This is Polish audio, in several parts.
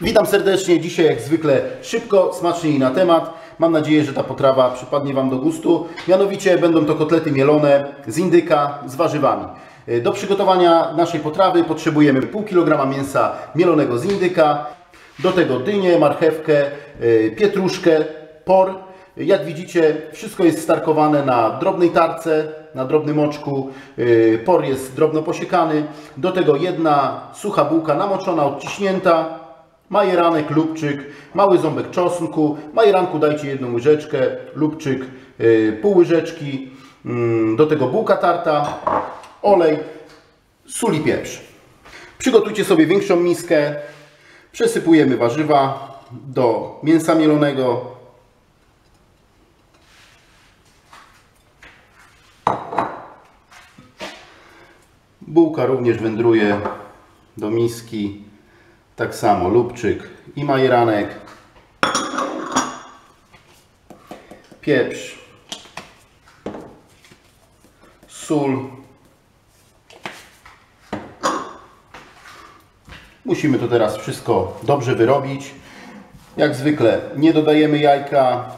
Witam serdecznie. Dzisiaj jak zwykle szybko, smacznie i na temat. Mam nadzieję, że ta potrawa przypadnie Wam do gustu. Mianowicie będą to kotlety mielone z indyka z warzywami. Do przygotowania naszej potrawy potrzebujemy pół kilograma mięsa mielonego z indyka, do tego dynię, marchewkę, y, pietruszkę, por. Jak widzicie, wszystko jest starkowane na drobnej tarce, na drobnym oczku. Y, Por jest drobno posiekany. Do tego jedna sucha bułka namoczona, odciśnięta. Majeranek, lubczyk, mały ząbek czosnku. Majeranku dajcie jedną łyżeczkę, lubczyk y, pół łyżeczki. Mm, Do tego bułka tarta, olej, sól i pieprz. Przygotujcie sobie większą miskę. Przesypujemy warzywa do mięsa mielonego. Bułka również wędruje do miski. Tak samo lubczyk i majeranek. Pieprz. Sól. Musimy to teraz wszystko dobrze wyrobić. Jak zwykle nie dodajemy jajka.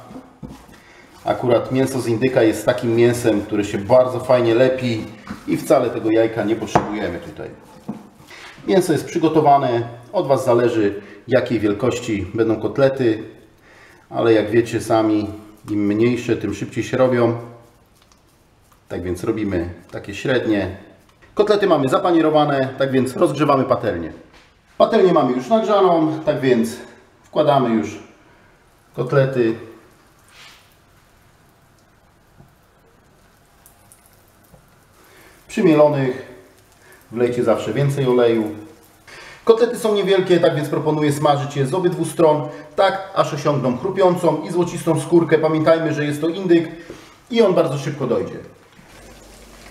Akurat mięso z indyka jest takim mięsem, które się bardzo fajnie lepi i wcale tego jajka nie potrzebujemy tutaj. Mięso jest przygotowane. Od Was zależy jakiej wielkości będą kotlety, ale jak wiecie sami, im mniejsze, tym szybciej się robią. Tak więc robimy takie średnie. Kotlety mamy zapanierowane, tak więc rozgrzewamy patelnię. Patelnię mamy już nagrzaną, tak więc wkładamy już kotlety. Przymielonych wlejcie zawsze więcej oleju. Kotlety są niewielkie, tak więc proponuję smażyć je z obydwu stron, tak aż osiągną chrupiącą i złocistą skórkę. Pamiętajmy, że jest to indyk i on bardzo szybko dojdzie.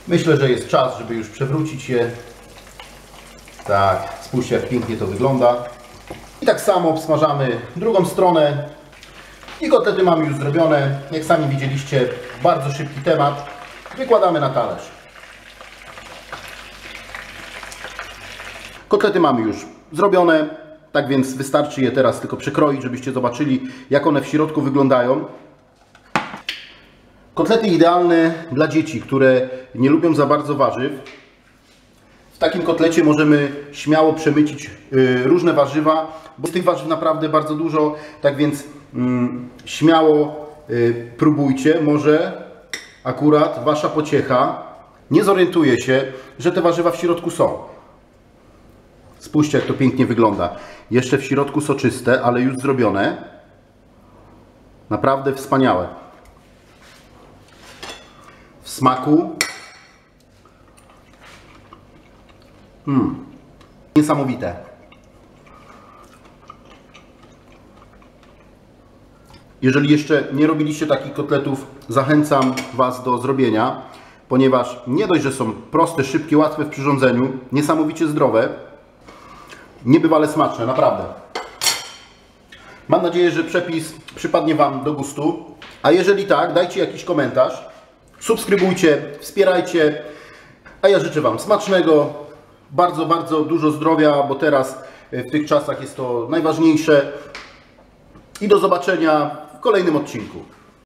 Myślę, że jest czas, żeby już przewrócić je. Tak, spójrzcie jak pięknie to wygląda. I tak samo obsmażamy drugą stronę. I kotlety mamy już zrobione. Jak sami widzieliście, bardzo szybki temat. Wykładamy na talerz. Kotlety mamy już zrobione, tak więc wystarczy je teraz tylko przekroić, żebyście zobaczyli jak one w środku wyglądają. Kotlety idealne dla dzieci, które nie lubią za bardzo warzyw. W takim kotlecie możemy śmiało przemycić y, różne warzywa, bo z tych warzyw naprawdę bardzo dużo, tak więc mm, śmiało y, próbujcie. Może akurat Wasza pociecha nie zorientuje się, że te warzywa w środku są. Spójrzcie, jak to pięknie wygląda. Jeszcze w środku soczyste, ale już zrobione. Naprawdę wspaniałe. W smaku. Mm. Niesamowite. Jeżeli jeszcze nie robiliście takich kotletów, zachęcam Was do zrobienia, ponieważ nie dość, że są proste, szybkie, łatwe w przyrządzeniu, niesamowicie zdrowe, niebywale smaczne, naprawdę. Mam nadzieję, że przepis przypadnie Wam do gustu. A jeżeli tak, dajcie jakiś komentarz, subskrybujcie, wspierajcie. A ja życzę Wam smacznego, bardzo, bardzo dużo zdrowia, bo teraz e, w tych czasach jest to najważniejsze. I do zobaczenia w kolejnym odcinku.